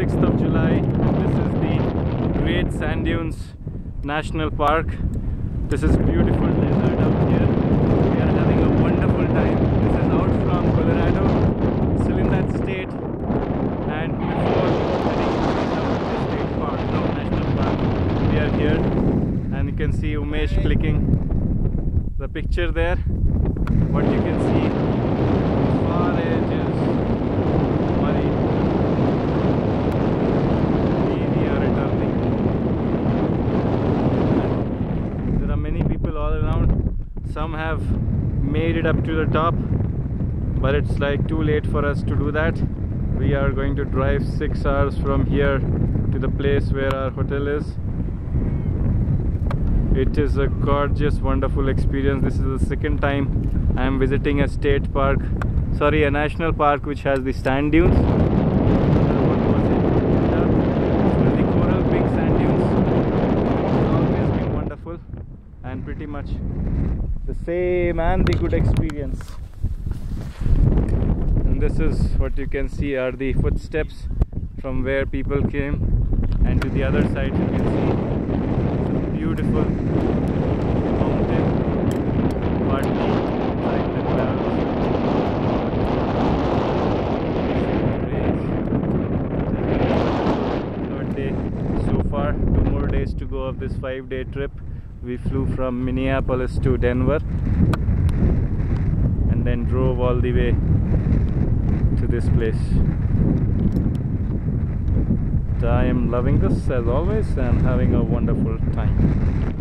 6th of July. This is the Great Sand Dunes National Park. This is beautiful desert out here. We are having a wonderful time. This is out from Colorado, still in that state. And before heading to the state park, no, national park, we are here. And you can see Umesh clicking the picture there. What you can see far edges Mari. We are returning. And there are many people all around. Some have made it up to the top, but it's like too late for us to do that. We are going to drive six hours from here to the place where our hotel is. It is a gorgeous, wonderful experience. This is the second time I am visiting a state park, sorry, a national park which has the sand dunes. The Coral Pink Sand Dunes. Always been wonderful and pretty much the same and the good experience. And this is what you can see are the footsteps from where people came, and to the other side you can see beautiful mountain partly like the clouds. Third day so far, two more days to go of this five day trip. We flew from Minneapolis to Denver and then drove all the way to this place. I am loving this as always and having a wonderful time.